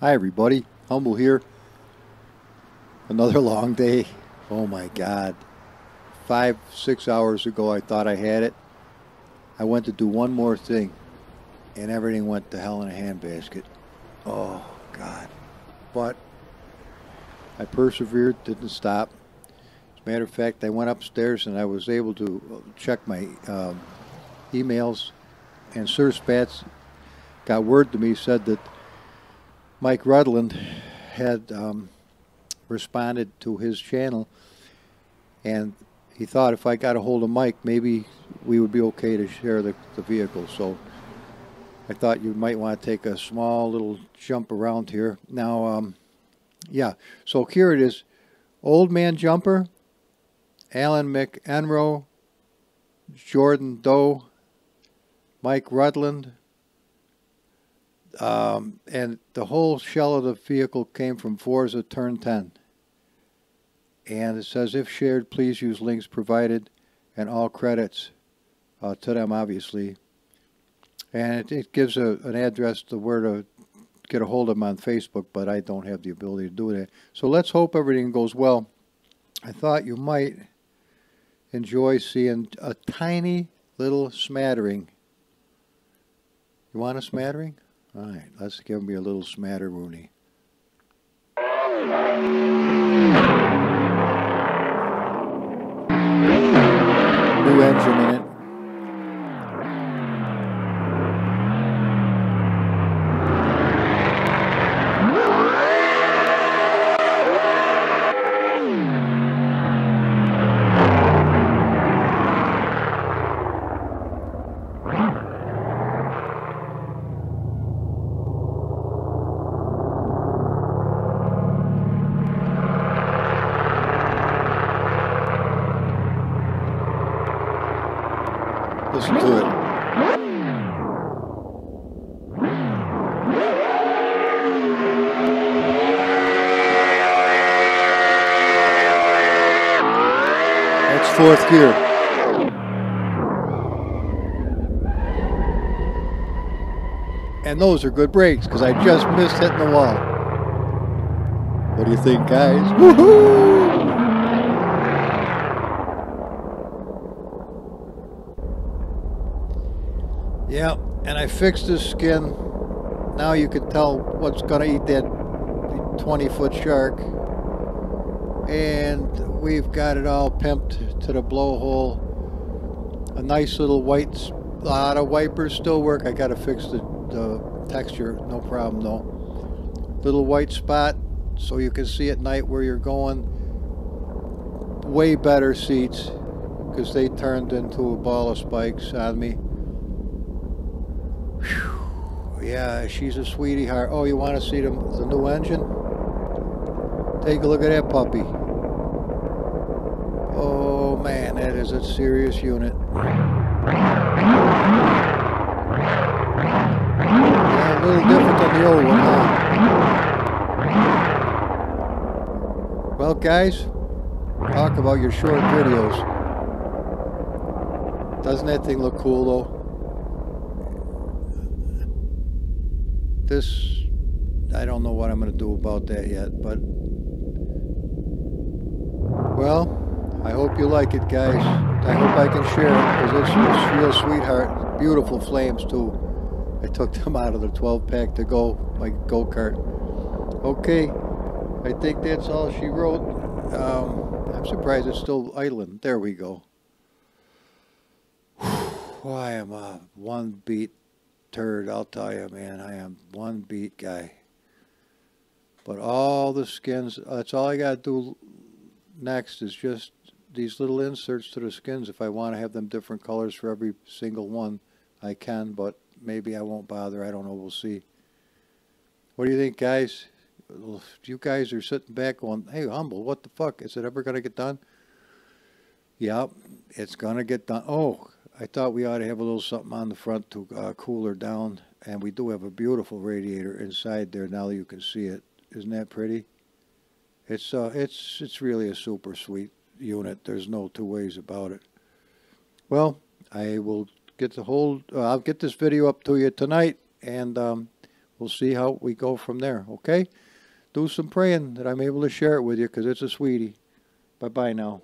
Hi, everybody. Humble here. Another long day. Oh my God. Five, six hours ago, I thought I had it. I went to do one more thing, and everything went to hell in a handbasket. Oh, God. But I persevered, didn't stop. As a matter of fact, I went upstairs and I was able to check my um, emails, and Sir Spats got word to me, said that Mike Rudland had um, responded to his channel, and he thought if I got a hold of Mike, maybe we would be okay to share the, the vehicle. So I thought you might want to take a small little jump around here. Now, um, yeah, so here it is. Old Man Jumper, Alan McEnroe, Jordan Doe, Mike Rudland, um, and the whole shell of the vehicle came from Forza Turn 10. And it says, if shared, please use links provided and all credits uh, to them, obviously. And it, it gives a, an address to where to get a hold of them on Facebook, but I don't have the ability to do that. So let's hope everything goes well. I thought you might enjoy seeing a tiny little smattering. You want a smattering? All right, let's give me a little smatteroonie. New engine in it. It. That's fourth gear. And those are good brakes because I just missed hitting the wall. What do you think, guys? Woohoo! Yeah, and I fixed his skin. Now you can tell what's going to eat that 20 foot shark. And we've got it all pimped to the blowhole. A nice little white, a lot of wipers still work. I got to fix the, the texture, no problem though. Little white spot so you can see at night where you're going. Way better seats because they turned into a ball of spikes on me. Yeah, she's a sweetie heart. Oh, you want to see the, the new engine? Take a look at that puppy. Oh man, that is a serious unit. Yeah, a little different than the old one, huh? Well, guys, talk about your short videos. Doesn't that thing look cool, though? This I don't know what I'm going to do about that yet, but well, I hope you like it, guys. I hope I can share it because it's, real sweetheart. Beautiful flames too. I took them out of the 12 pack to go my go kart. Okay, I think that's all she wrote. Um, I'm surprised it's still idling. There we go. Why am I one beat turd, I'll tell you, man. I am one beat guy. But all the skins, that's all I got to do next is just these little inserts to the skins. If I want to have them different colors for every single one, I can, but maybe I won't bother. I don't know. We'll see. What do you think, guys? You guys are sitting back going, hey, Humble, what the fuck? Is it ever going to get done? Yep, it's going to get done. Oh, I thought we ought to have a little something on the front to uh, cool her down. And we do have a beautiful radiator inside there now you can see it. Isn't that pretty? It's uh, it's it's really a super sweet unit. There's no two ways about it. Well, I will get the whole. Uh, I'll get this video up to you tonight, and um, we'll see how we go from there. Okay? Do some praying that I'm able to share it with you because it's a sweetie. Bye bye now.